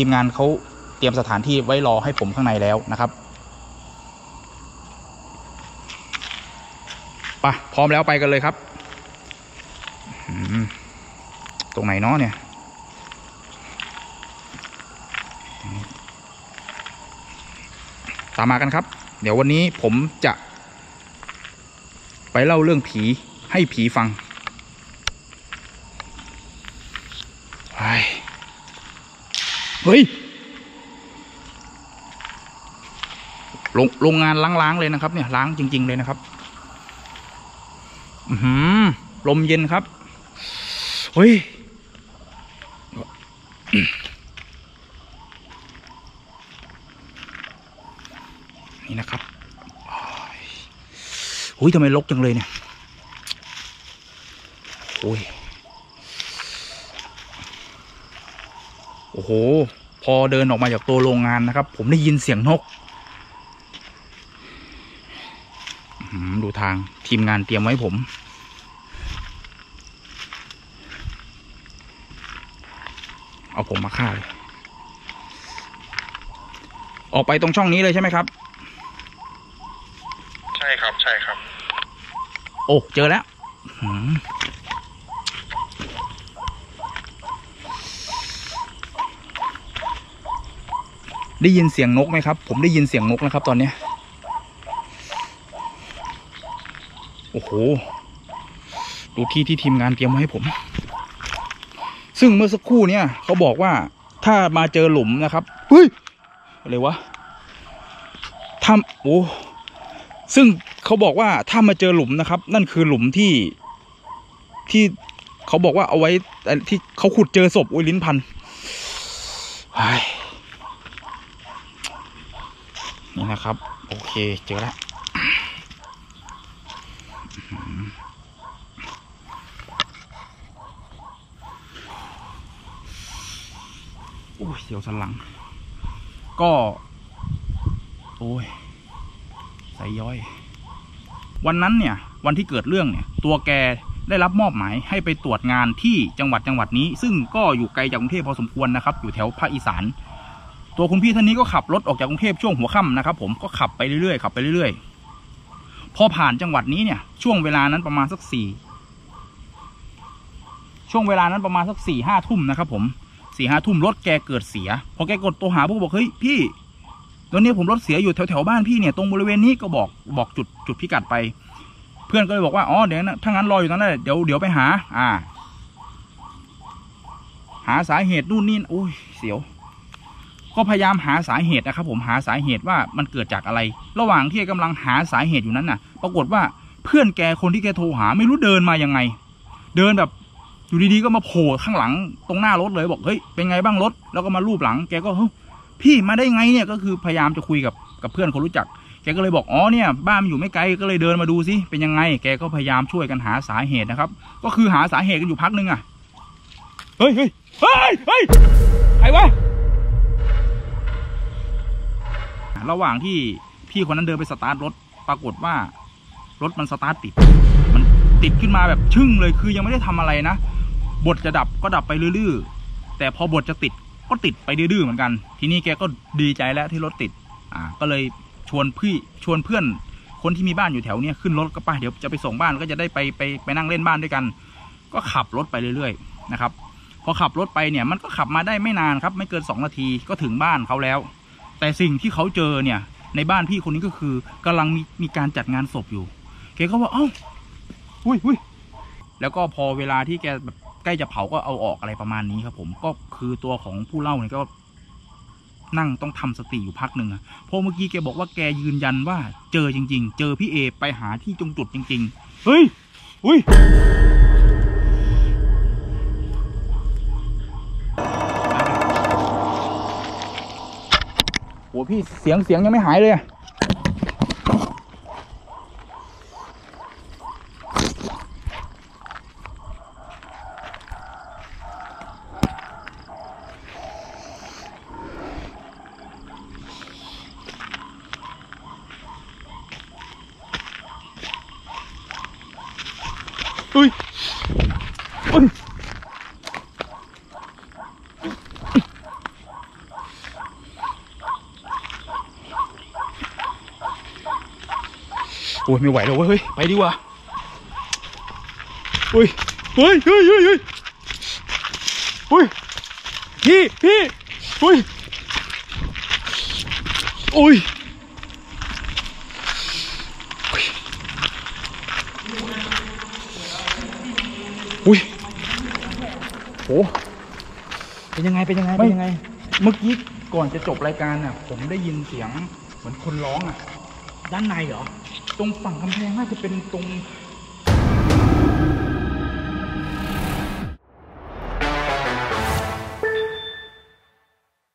ทีมงานเขาเตรียมสถานที่ไว้รอให้ผมข้างในแล้วนะครับไปพร้อมแล้วไปกันเลยครับ ตรงไหนเนาะเนี่ยตามมากันครับ เดี๋ยววันนี้ผมจะ ไปเล่าเรื่องผีให้ผีฟังเฮ้ เฮ้ยโรงโรงงานล้างๆเลยนะครับเนี่ยล้างจริง ๆ เลยนะครับ อือหือลมเย็นครับเฮ้ยนี่นะครับอุ้ยทำไมลกจังเลยเนี่ยโอ้ย อ้โห พอเดินออกมาจากตัวโรงงานนะครับ ผมได้ยินเสียงนกอื้อหือดูทางทีมงานเตรียมไว้ผม เอาผมมาฆ่าเลย ออกไปตรงช่องนี้เลยใช่ไหมครับ ใช่ครับใช่ครับ โอ้ เจอแล้ว ได้ยินเสียงนกไหมครับ ผมได้ยินเสียงนกนะครับ ตอนเนี้ยโอ้โหดูที่ที่ทีมงานเตรียมไว้ให้ผม ซึ่งเมื่อสักครู่เนี่ยเขาบอกว่าถ้ามาเจอหลุมนะครับเฮ้ยอะไรวะทำโอ้ซึ่งเขาบอกว่าถ้ามาเจอหลุมนะครับ นั่นคือหลุมที่ที่เขาบอกว่าเอาไว้ที่เขาขุดเจอศพอุ้ยลิ้นพันเฮ้ย นี่นะครับ โอเคเจอแล้วโอ้ยเสียวสันหลัง ก็ โอ้ยใส่ย้อย วันนั้นเนี่ย วันที่เกิดเรื่องเนี่ย ตัวแกได้รับมอบหมายให้ไปตรวจงานที่จังหวัดจังหวัดนี้ ซึ่งก็อยู่ไกลจากกรุงเทพพอสมควรนะครับ อยู่แถวภาคอีสาน ตัวคุณพี่ท่านนี้ก็ขับรถออกจากกรุงเทพช่วงหัวค่ำนะครับ ผมก็ขับไปเรื่อยๆขับไปเรื่อยๆพอผ่านจังหวัดนี้เนี่ย ช่วงเวลานั้นประมาณสักสี่ช่วงเวลานั้นประมาณสักสี่ห้าทุ่มนะครับ ผมสี่ห้าทุ่มรถแกเกิดเสีย พอแกกดตัวหาพวกบอกเฮ้ยพี่ตอนนี้ผมรถเสียอยู่แถวแถวๆบ้านพี่เนี่ยตรงบริเวณนี้ก็บอกบอกจุดจุดพิกัดไป เพื่อนก็เลยบอกว่าอ๋อเดี๋ยวนะถ้างั้นรออยู่ตรงนั้นเดี๋ยวเดี๋ยวไปหา อ่า หาสาเหตุนู่นนี่โอ้ยเสียว ก็พยายามหาสาเหตุนะครับ ผมหาสาเหตุว่ามันเกิดจากอะไร ระหว่างที่กำลังหาสาเหตุอยู่นั้นน่ะ ปรากฏว่าเพื่อนแกคนที่แกโทรหา ไม่รู้เดินมายังไง เดินแบบอยู่ดีๆก็มาโผล่ข้างหลังตรงหน้ารถเลยบอกเฮ้ยเป็นไงบ้างรถ แล้วก็มารูปหลัง แกก็เฮ้ยพี่มาได้ไงเนี่ยก็คือพยายามจะคุยกับกับเพื่อนคนรู้จักแกก็เลยบอกอ๋อเนี่ยบ้านมันอยู่ไม่ไกลก็เลยเดินมาดูสิเป็นยังไง แกก็พยายามช่วยกันหาสาเหตุนะครับ ก็คือหาสาเหตุกันอยู่พักนึงอะเฮ้ยเฮ้ยเฮ้ยเฮ้ยใครวะ ระหว่างที่พี่คนนั้นเดินไปสตาร์ทรถ ปรากฏว่ารถมันสตาร์ทติด มันติดขึ้นมาแบบชึ่งเลยคือยังไม่ได้ทำอะไรนะ บทจะดับก็ดับไปเรื่อยๆ แต่พอบทจะติดก็ติดไปดื้อๆเหมือนกัน ทีนี้แกก็ดีใจแล้วที่รถติด อ่า ก็เลยชวนพี่ชวนเพื่อน คนที่มีบ้านอยู่แถวเนี้ยขึ้นรถก็ไปเดี๋ยวจะไปส่งบ้านก็จะได้ไปไปไปนั่งเล่นบ้านด้วยกัน ก็ขับรถไปเรื่อยๆนะครับ พอขับรถไปเนี่ยมันก็ขับมาได้ไม่นานครับ ไม่เกินสองนาทีก็ถึงบ้านเขาแล้ว แต่สิ่งที่เขาเจอเนี่ย ในบ้านพี่คนนี้ก็คือกำลังมีมีการจัดงานศพอยู่แกก็ว่าเอ้าอุ้ยอุ้ยแล้วก็พอเวลาที่แกแบบใกล้จะเผาก็เอาออกอะไรประมาณนี้ครับ ผมก็คือตัวของผู้เล่าเนี่ยก็ นั่งต้องทำสติอยู่พักหนึ่งอะเพราะเมื่อกี้แกบอกว่าแกยืนยันว่าเจอจริง ๆ เจอพี่เอไปหาที่ตรงจุดจริง ๆ เฮ้ยอุ้ย พี่เสียงเสียงยังไม่หายเลยอะอุ้ยอุ้ย อ้ยไม่ไหวแล้วเว้ยเฮ้ยไปดีกว่าเฮ้ยเฮ้ยเฮ้ยเฮ้ยเฮ้ยเฮ้ยพี่พี่เฮ้ยโอ้ยอุ้ยโหเป็นยังไงเป็นยังไงไม่เป็นยังไง เมื่อกี้ก่อนจะจบรายการน่ะ ผมได้ยินเสียงเหมือนคนร้องอะ ด้านในเหรอ ตรงฝั่งกำแพงน่าจะเป็นตรง